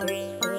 Three.